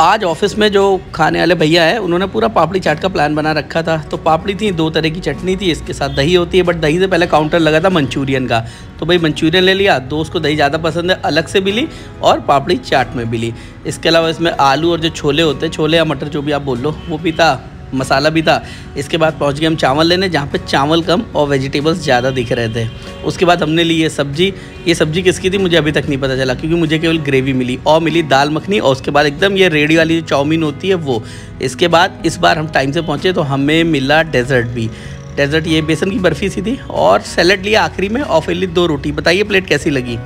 आज ऑफ़िस में जो खाने वाले भैया है, उन्होंने पूरा पापड़ी चाट का प्लान बना रखा था। तो पापड़ी थी, दो तरह की चटनी थी, इसके साथ दही होती है बट दही से पहले काउंटर लगा था मंचूरियन का। तो भाई मंचूरियन ले लिया दोस्त को दही ज़्यादा पसंद है, अलग से मिली और पापड़ी चाट में मिली इसके अलावा इसमें आलू और जो छोले होते हैं, छोले या मटर, जो भी आप बोल लो, वो भी था मसाला भी था। इसके बाद पहुँच गए हम चावल लेने, जहाँ पे चावल कम और वेजिटेबल्स ज़्यादा दिख रहे थे। उसके बाद हमने ली ये सब्ज़ी। ये सब्ज़ी किसकी थी, मुझे अभी तक नहीं पता चला, क्योंकि मुझे केवल ग्रेवी मिली। और मिली दाल मखनी और उसके बाद एकदम ये रेडी वाली जो चाउमीन होती है वो। इसके बाद इस बार हम टाइम से पहुँचे तो हमें मिला डेजर्ट भी। डेजर्ट ये बेसन की बर्फ़ी सी थी और सैलड लिया आखिरी में और फिर ली दो रोटी। बताइए प्लेट कैसी लगी?